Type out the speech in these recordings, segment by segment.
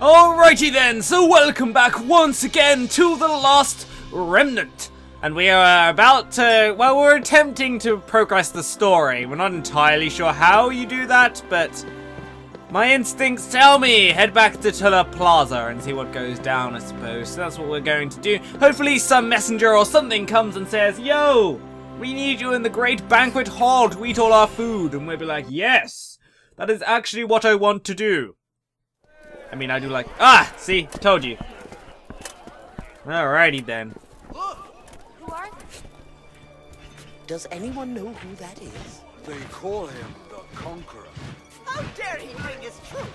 Alrighty then, so welcome back once again to The Last Remnant. And we are about to, well, we're attempting to progress the story. We're not entirely sure how you do that, but my instincts tell me head back to Tula Plaza and see what goes down, I suppose. So that's what we're going to do. Hopefully some messenger or something comes and says, Yo, we need you in the great banquet hall to eat all our food. And we'll be like, yes, that is actually what I want to do. I mean, I do like... Ah! See? Told you. Alrighty then. Who are they? Does anyone know who that is? They call him the Conqueror. How dare he bring his troops?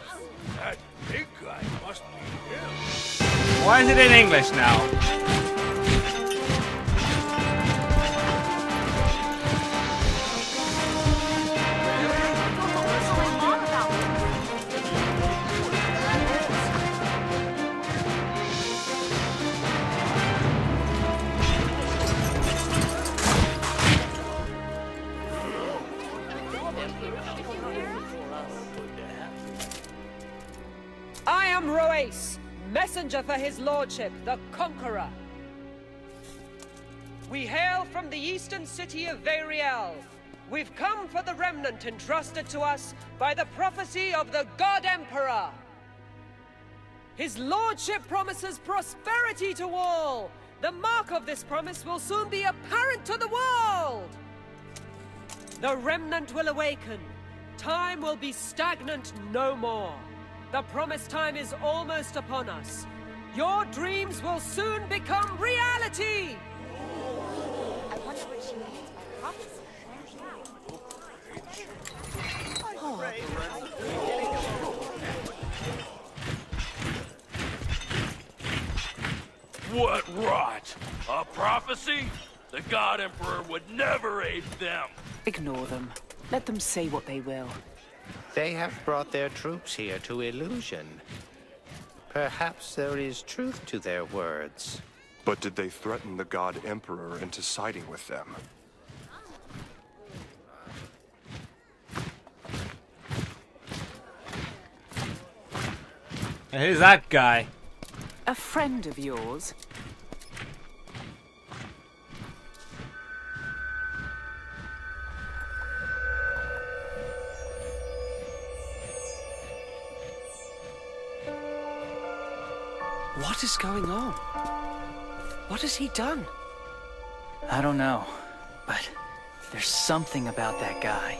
That big guy must be him. Why is it in English now? Messenger for his lordship, the Conqueror. We hail from the eastern city of Variel. We've come for the remnant entrusted to us by the prophecy of the God Emperor. His lordship promises prosperity to all. The mark of this promise will soon be apparent to the world. The remnant will awaken. Time will be stagnant no more. The promised time is almost upon us. Your dreams will soon become reality! I wonder what she means by prophecy. What rot! A prophecy? The God Emperor would never aid them. Ignore them. Let them say what they will. They have brought their troops here to Elysion. Perhaps there is truth to their words. But did they threaten the God Emperor into siding with them? Who's that guy? A friend of yours? What is going on? What has he done? I don't know, but there's something about that guy.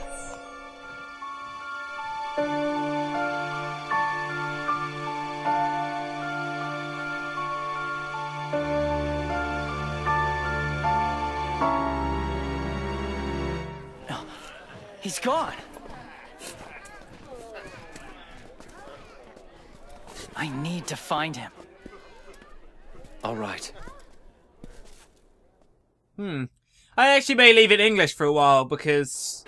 No, he's gone. I need to find him. All right. Hmm. I actually may leave it English for a while because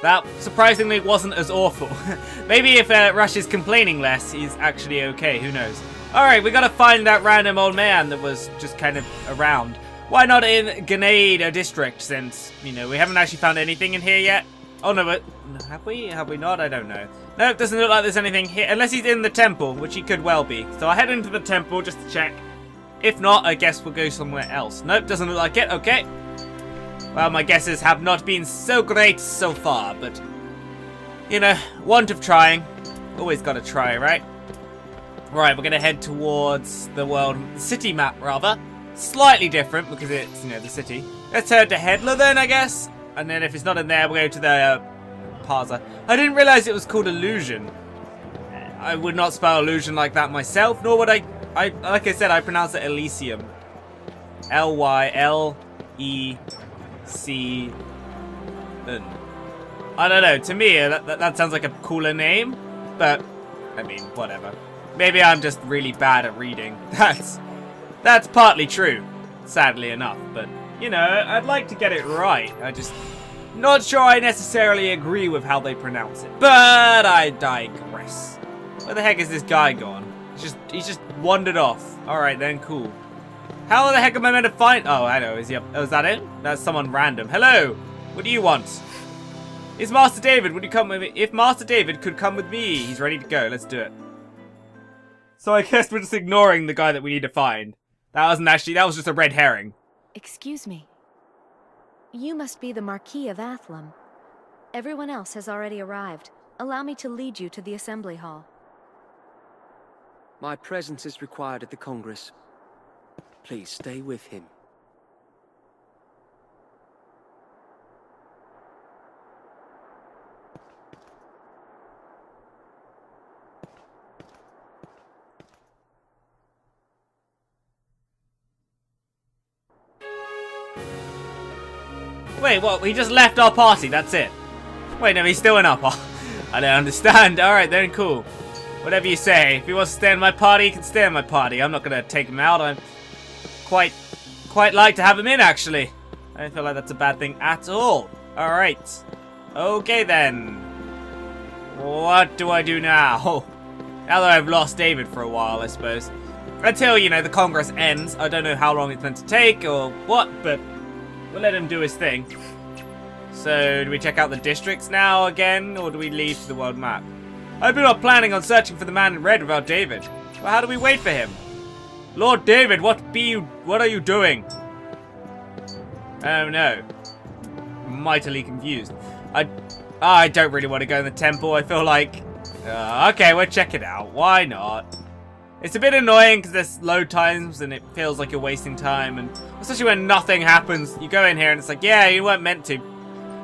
that surprisingly wasn't as awful. Maybe if uh, Rush is complaining less, he's actually okay. Who knows? Alright, we gotta find that random old man that was just kind of around. Why not in Grenada district since, you know, we haven't actually found anything in here yet? Oh no, but have we? Have we not? I don't know. No, it doesn't look like there's anything here. Unless he's in the temple, which he could well be. So I'll head into the temple just to check. If not, I guess we'll go somewhere else. Nope, doesn't look like it. Okay. Well, my guesses have not been so great so far, but... You know, want of trying. Always gotta try, right? Right, we're gonna head towards the world... City map, rather. Slightly different, because it's, you know, the city. Let's head to Headler then, I guess. And then if it's not in there, we'll go to the... Uh, Plaza. I didn't realize it was called Elysion. I would not spell illusion like that myself, nor would I... I like I said, I pronounce it Elysium. L Y L E C. N. I don't know. To me, uh, that, that, that sounds like a cooler name, but I mean, whatever. Maybe I'm just really bad at reading. That's that's partly true, sadly enough. But you know, I'd like to get it right. I just not sure I necessarily agree with how they pronounce it. But I digress. Where the heck is this guy gone? He's just he's just wandered off. All right then, cool. How the heck am I meant to find? Oh, I know. Is he up? Oh, is that it? That's someone random. Hello. What do you want? Is Master David? Would you come with me? If Master David could come with me, he's ready to go. Let's do it. So I guess we're just ignoring the guy that we need to find. That wasn't actually, that was just a red herring. Excuse me. You must be the Marquis of Athlum. Everyone else has already arrived. Allow me to lead you to the assembly hall. My presence is required at the Congress. Please stay with him. Wait, what? He just left our party, that's it. Wait, no, he's still in our party. I don't understand. Alright, then cool. Whatever you say. If he wants to stay in my party, he can stay in my party. I'm not gonna take him out. I'm quite, quite like to have him in, actually. I don't feel like that's a bad thing at all. Alright. Okay, then. What do I do now? Now that I've lost David for a while, I suppose. Until, you know, the Congress ends. I don't know how long it's meant to take or what, but we'll let him do his thing. So, do we check out the districts now again, or do we leave to the world map? I've been not planning on searching for the man in red without David. Well, how do we wait for him? Lord David, what be you, what are you doing? Oh no. Mightily confused. I, I don't really want to go in the temple. I feel like, uh, okay, we'll check it out. Why not? It's a bit annoying because there's load times and it feels like you're wasting time, and especially when nothing happens. You go in here and it's like, yeah, you weren't meant to.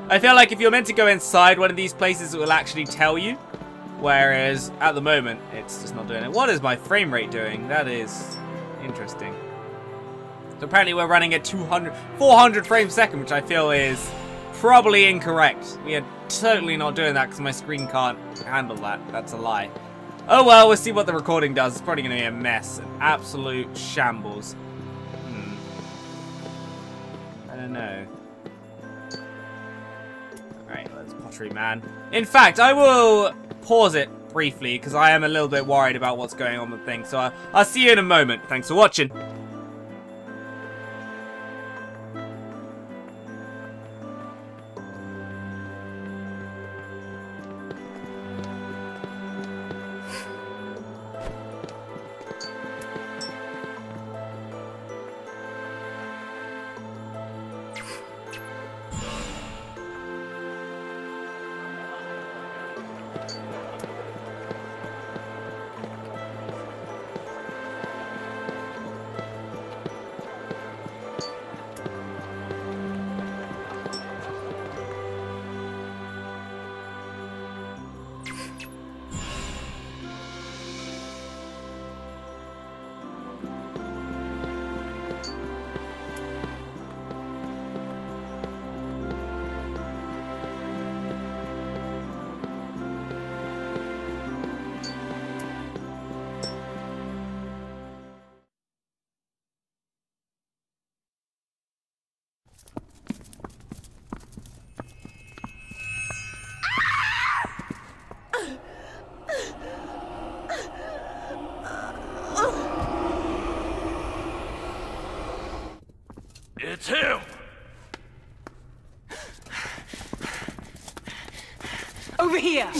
I feel like if you're meant to go inside one of these places, it will actually tell you. Whereas at the moment, it's just not doing it. What is my frame rate doing? That is interesting. So apparently we're running at 200, 400 frames a second, which I feel is probably incorrect. We are totally not doing that because my screen can't handle that. That's a lie. Oh well, we'll see what the recording does. It's probably going to be a mess. An absolute shambles. Hmm. I don't know. Alright, let's pottery man. In fact, I will pause it briefly because I am a little bit worried about what's going on with things. So I, I'll see you in a moment. Thanks for watching. It's him! Over here!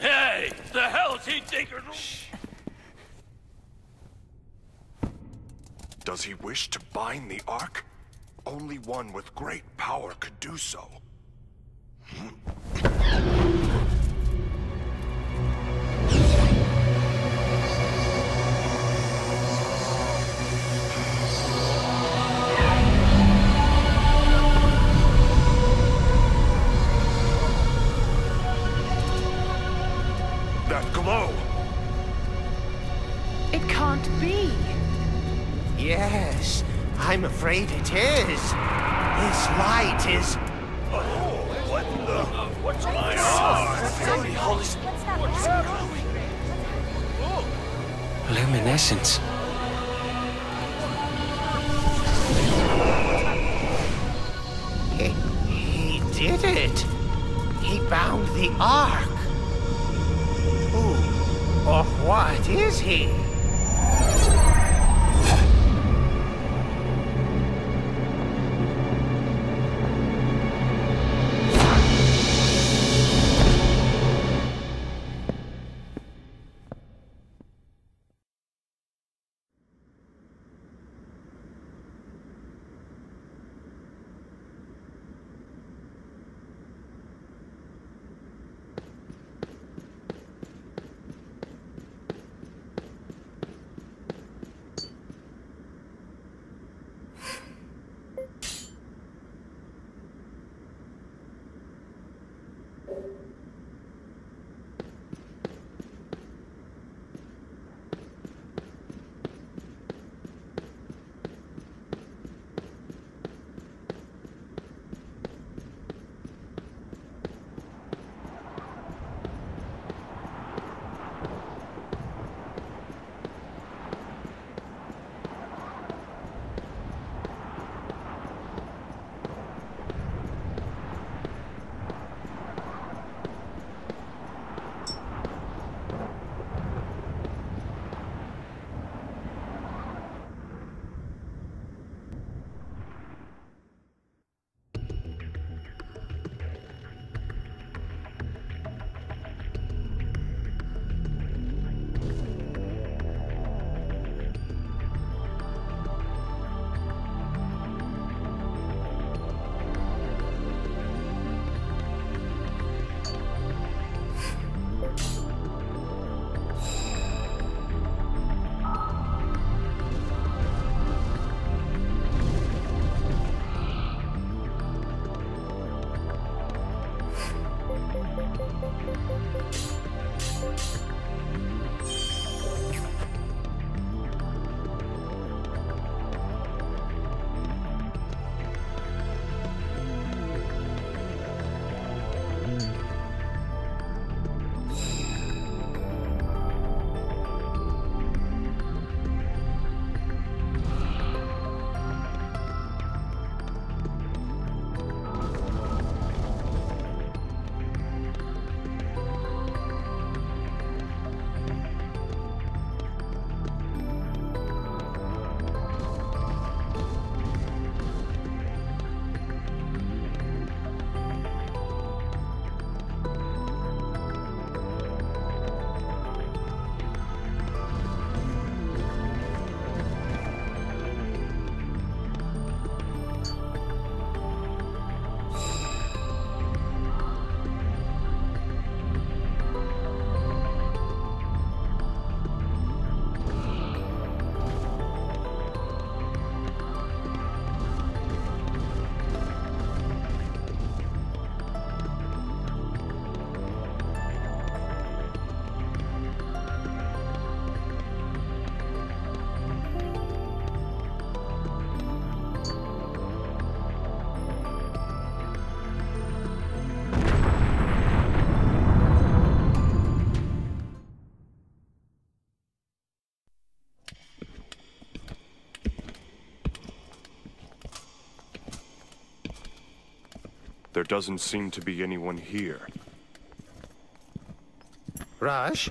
Hey! The hell is he thinking? Does he bind the Ark? Only one with great power could do so. I'm afraid it is. This light is. What's going on? Luminescence. He, he did it. He bound the Ark. Who? Or oh, what is he? There doesn't seem to be anyone here. Rush?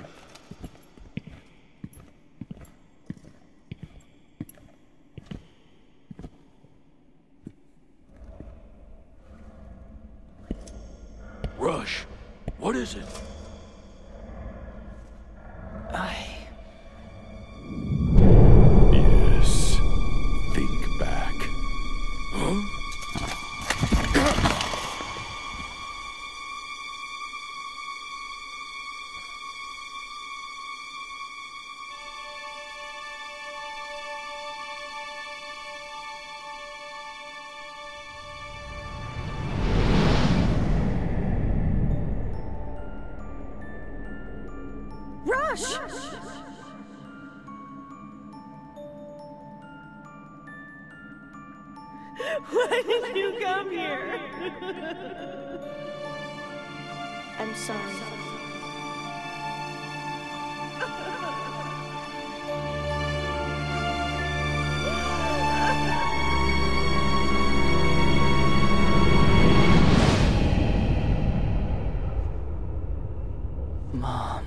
Mom.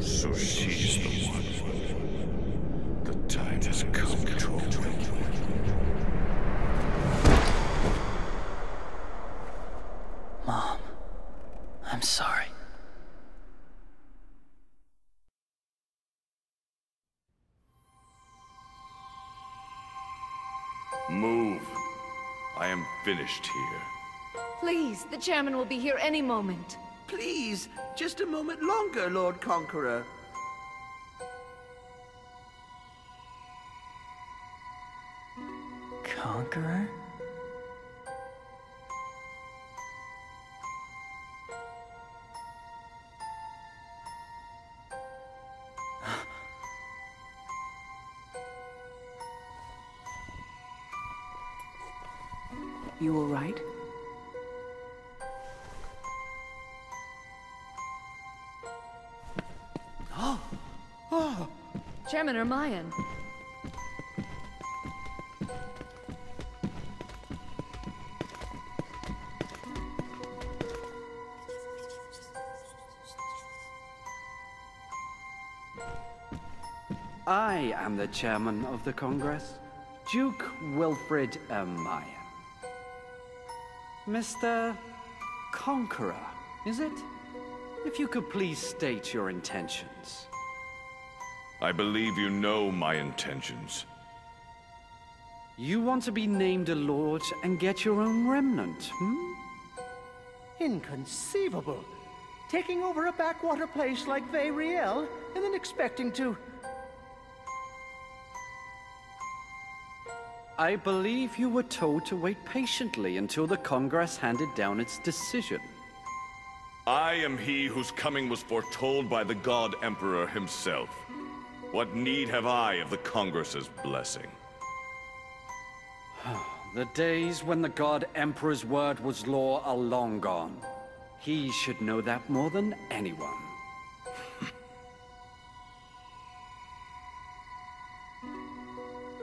So she's the one. The time has come to awake. Mom, I'm sorry. Move. I am finished here. Please, the chairman will be here any moment. Please, just a moment longer, Lord Conqueror. Conqueror? You all right? Chairman Ermayan. I am the chairman of the Congress, Duke Wilfred Ermayan. Mr. Conqueror, is it? If you could please state your intentions. I believe you know my intentions. You want to be named a lord and get your own remnant, hmm? Inconceivable. Taking over a backwater place like Vayriel and then expecting to. I believe you were told to wait patiently until the Congress handed down its decision. I am he whose coming was foretold by the God Emperor himself. What need have I of the Congress's blessing? The days when the God Emperor's word was law are long gone. He should know that more than anyone.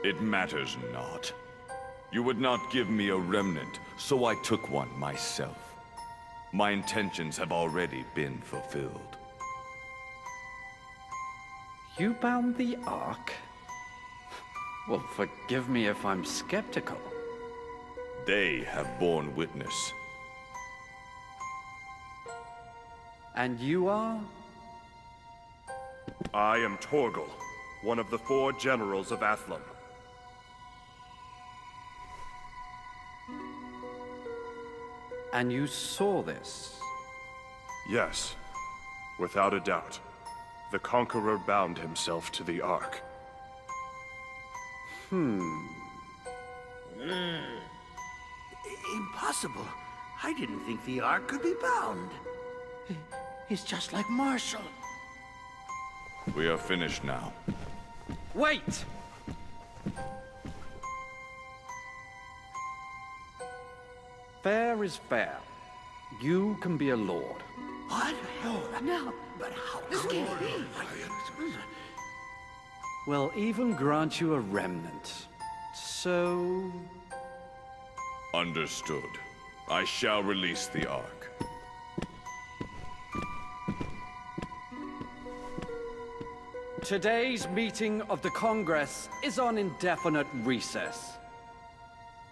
It matters not. You would not give me a remnant, so I took one myself. My intentions have already been fulfilled. You bound the Ark? Well, forgive me if I'm skeptical. They have borne witness. And you are? I am Torgal, one of the four generals of Athlum. And you saw this? Yes, without a doubt. The Conqueror bound himself to the Ark. Hmm. Impossible. I didn't think the Ark could be bound. He's just like Marshall. We are finished now. Wait! Fair is fair. You can be a lord. What? No. No. But how This could can't be. We'll even grant you a remnant. So... Understood. I shall release the Ark. Today's meeting of the Congress is on indefinite recess.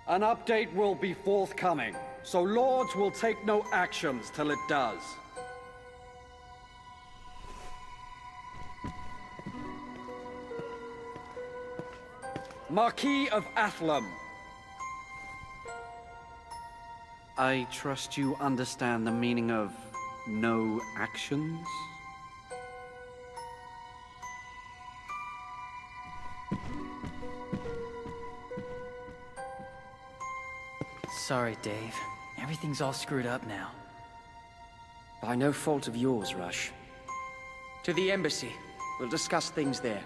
An update will be forthcoming, so Lords will take no actions till it does. Marquis of Athlum. I trust you understand the meaning of no actions? Sorry, Dave. Everything's all screwed up now. By no fault of yours, Rush. To the embassy. We'll discuss things there.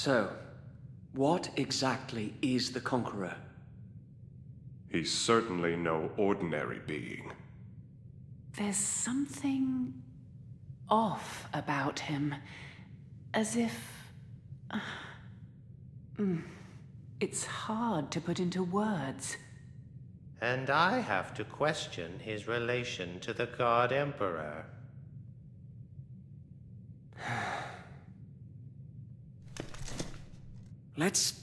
So, what exactly is the Conqueror? He's certainly no ordinary being. There's something off about him. As if. Mm. It's hard to put into words. And I have to question his relation to the God Emperor. Let's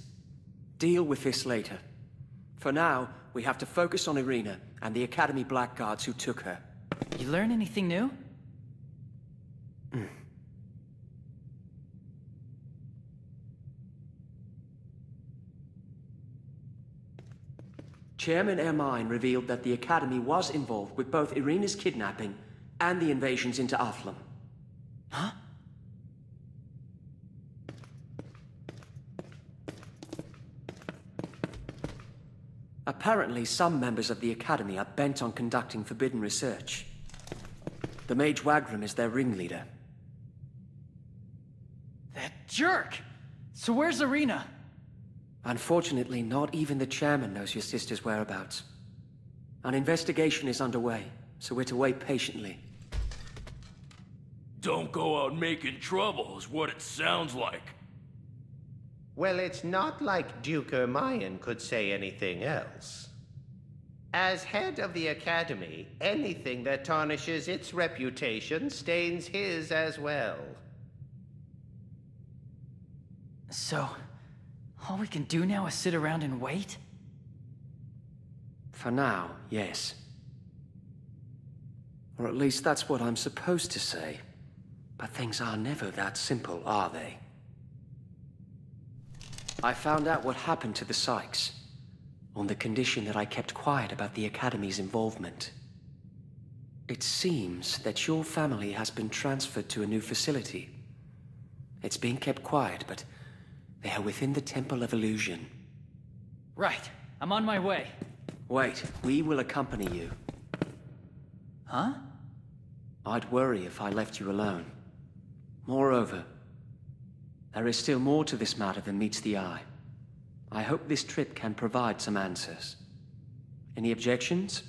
deal with this later. For now, we have to focus on Irina and the Academy Blackguards who took her. You learn anything new? Hmm. Chairman Ermine revealed that the Academy was involved with both Irina's kidnapping and the invasions into Athlum. Huh? Apparently, some members of the Academy are bent on conducting forbidden research. The Mage Wagram is their ringleader. That jerk! So where's Irina? Unfortunately, not even the chairman knows your sister's whereabouts. An investigation is underway, so we're to wait patiently. Don't go out making trouble, is what it sounds like. Well, it's not like Duke Ermion could say anything else. As head of the Academy, anything that tarnishes its reputation stains his as well. So, all we can do now is sit around and wait? For now, yes. Or at least that's what I'm supposed to say. But things are never that simple, are they? I found out what happened to the Sykes, on the condition that I kept quiet about the Academy's involvement. It seems that your family has been transferred to a new facility. It's being kept quiet, but they are within the Temple of Elysion. Right. I'm on my way. Wait, we will accompany you. Huh? I'd worry if I left you alone. Moreover, there is still more to this matter than meets the eye. I hope this trip can provide some answers. Any objections?